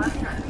partner.